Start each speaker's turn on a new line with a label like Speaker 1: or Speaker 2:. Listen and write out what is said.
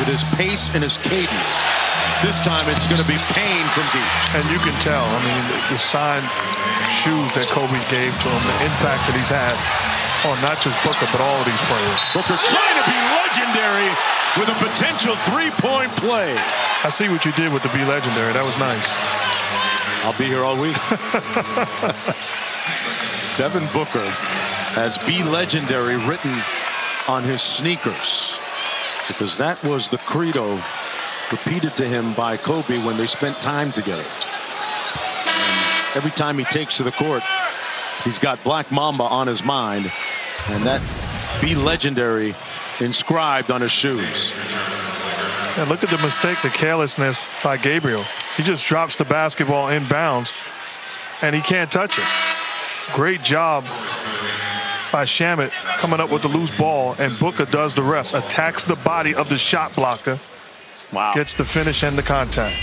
Speaker 1: with his pace and his cadence. This time it's going to be Payne from deep.
Speaker 2: And you can tell, I mean, the, the signed shoes that Kobe gave to him, the impact that he's had on not just Booker, but all of these players.
Speaker 1: Booker trying to be legendary with a potential three-point play.
Speaker 2: I see what you did with the Be Legendary. That was nice.
Speaker 1: I'll be here all week. Devin Booker has Be Legendary written on his sneakers because that was the credo repeated to him by Kobe when they spent time together. And every time he takes to the court, he's got Black Mamba on his mind, and that be legendary inscribed on his shoes.
Speaker 2: And look at the mistake, the carelessness by Gabriel. He just drops the basketball inbounds, and he can't touch it. Great job by Shamet coming up with the loose ball, and Booker does the rest. Attacks the body of the shot blocker.
Speaker 1: Wow.
Speaker 2: Gets the finish and the contact.